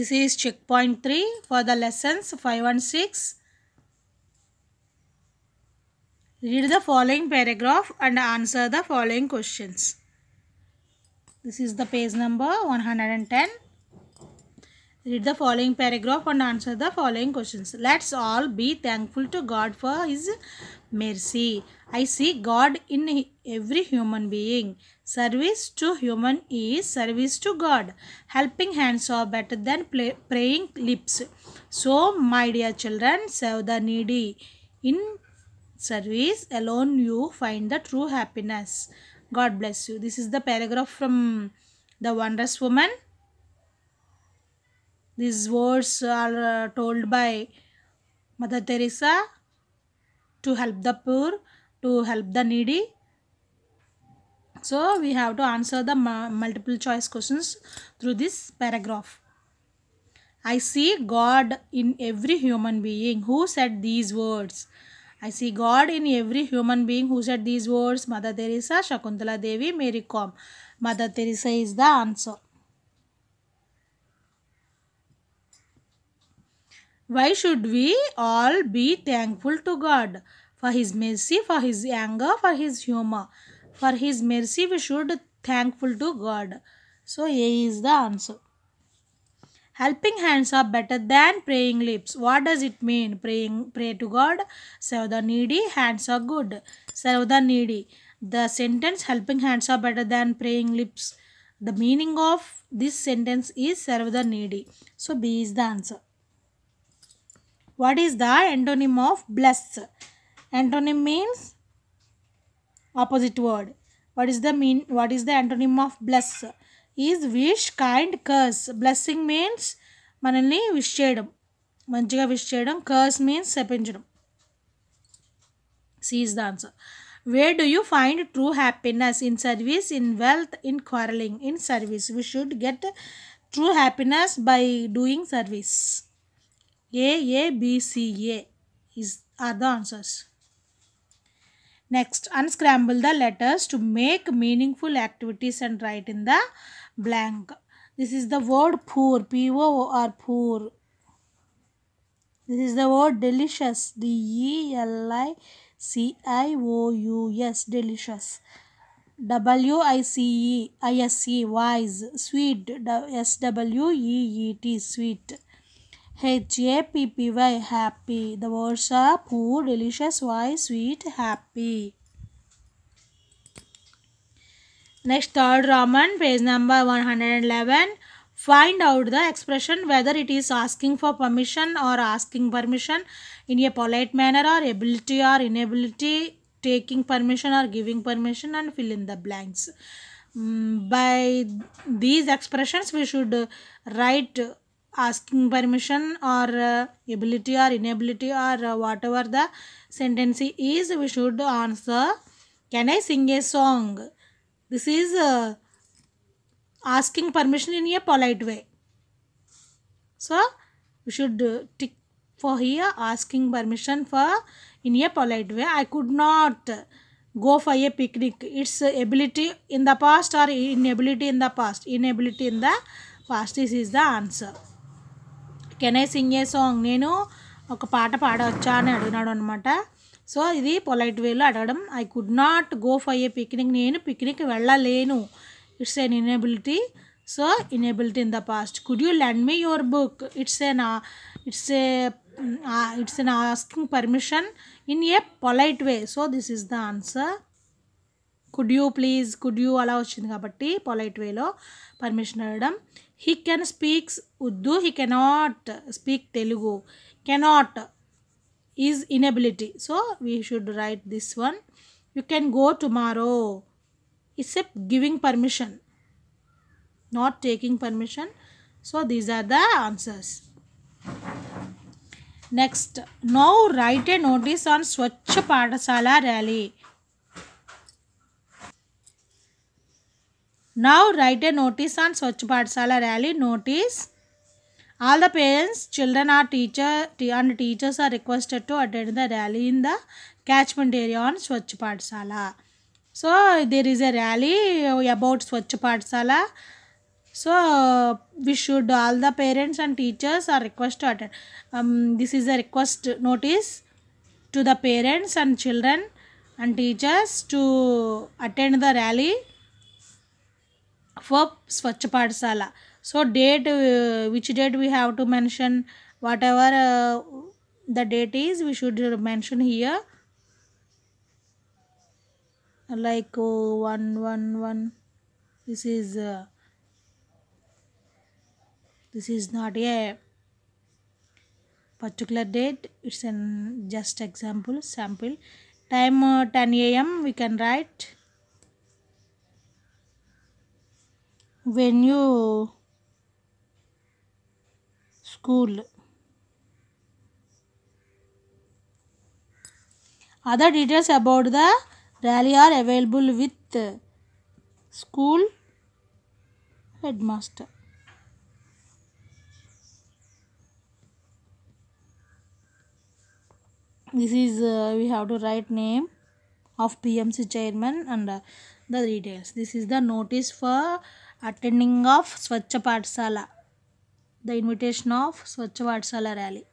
This is checkpoint 3 for the lessons 5 and 6. Read the following paragraph and answer the following questions. This is the page number 110. Read the following paragraph and answer the following questions. Let's all be thankful to God for His mercy. I see God in every human being. Service to human is service to God. Helping hands are better than play, praying lips. So, my dear children, serve the needy. In service alone you find the true happiness. God bless you. This is the paragraph from the Wondrous Woman. These words are uh, told by Mother Teresa to help the poor, to help the needy. So we have to answer the multiple choice questions through this paragraph. I see God in every human being who said these words. I see God in every human being who said these words. Mother Teresa, Shakuntala Devi, Mary Kom. Mother Teresa is the answer. Why should we all be thankful to God? For His mercy, for His anger, for His humor. For His mercy, we should thankful to God. So A is the answer. Helping hands are better than praying lips. What does it mean? Praying, pray to God, serve the needy, hands are good. Serve the needy. The sentence helping hands are better than praying lips. The meaning of this sentence is serve the needy. So B is the answer. What is the antonym of bless? Antonym means opposite word. What is the mean? What is the antonym of bless? Is wish, kind, curse. Blessing means మనల్ని wish చేయడం మంచిగా wish చేయడం curse means శపించడం C is the answer where do you find true happiness in service in wealth in quarrelling in service we should get true happiness by doing service a, A, B, C, A is are the answers. Next, unscramble the letters to make meaningful activities and write in the blank. This is the word poor, P O or poor. This is the word delicious, D E L I C I O U S, delicious. W I C E I S E, wise, sweet, S W E E T, sweet. H A P P Y happy. The words are poor, delicious, why, sweet, happy. Next third Roman page number 111. Find out the expression whether it is asking for permission or asking permission in a polite manner or ability or inability, taking permission or giving permission and fill in the blanks. Mm, by these expressions we should write asking permission or uh, ability or inability or uh, whatever the sentence is we should answer can i sing a song? This is uh, asking permission in a polite way. So we should uh, tick for here asking permission for in a polite way. I could not go for a picnic. It's uh, ability in the past or inability in the past? Inability in the past this is the answer can I sing a song? నేను ఒక పాట పాడవచ్చా అని అడిగినాడు అనమాట so ఇది polite వేలో అడగడం. I could not go for a picnic నేను పిక్నిక్ వెళ్ళలేను. It's an inability so inability in the past could you lend me your book it's an it's a it's an asking permission in a polite way so this is the answer could you please could you అలా వచ్చింది కాబట్టి polite వేలో permission అడగడం. he can speak Urdu, he cannot speak Telugu, cannot is inability. So, we should write this one. You can go tomorrow, except giving permission, not taking permission. So, these are the answers. Next, now write a notice on Swachh Patasala rally. Now write a notice on Swachh Pathshala rally notice. All the parents, children are teacher and teachers are requested to attend the rally in the catchment area on Swachh Pathshala. So there is a rally about Swachh Pathshala so we should all the parents and teachers are requested um, this is a request notice to the parents and children and teachers to attend the rally for Swachh Pathsala. So date, uh, which date we have to mention, whatever uh, the date is, we should mention here. Like uh, one one one. This is uh, this is not a particular date. It's an just example sample. Time uh, 10 a.m. We can write. Venue school. Other details about the rally are available with school headmaster. This is uh, we have to write name of pmc chairman and uh, the details. This is the notice for attending of swachh pathsala. The invitation of swachh pathsala rally